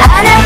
I never